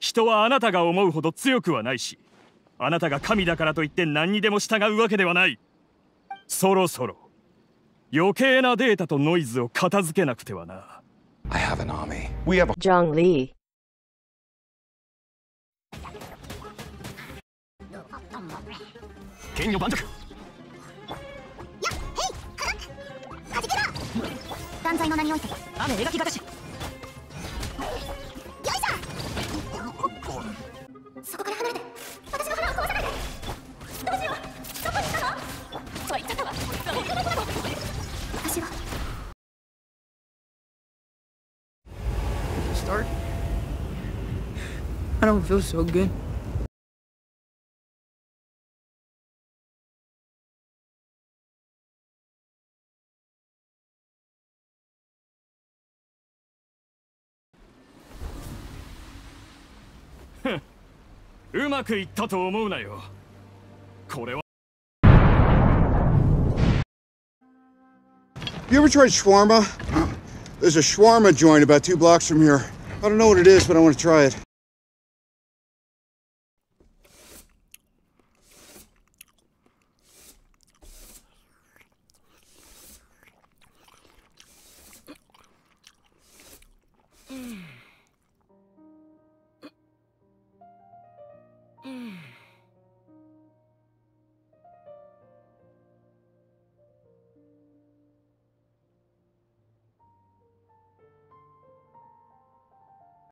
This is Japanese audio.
人はあなたが思うほど強くはないしあなたが神だからといって何にでも従うわけではない。そろそろ余計なデータとノイズを片付けなくてはな。I have an army. We have a Zhang Li. 剣女盤石断罪の名においてよい私は Start? I don't feel so good. うまくいったと思うなよこれは You ever tried shawarma? There's a shawarma joint about two blocks from here. I don't know what it is, but I want to try it. Mm.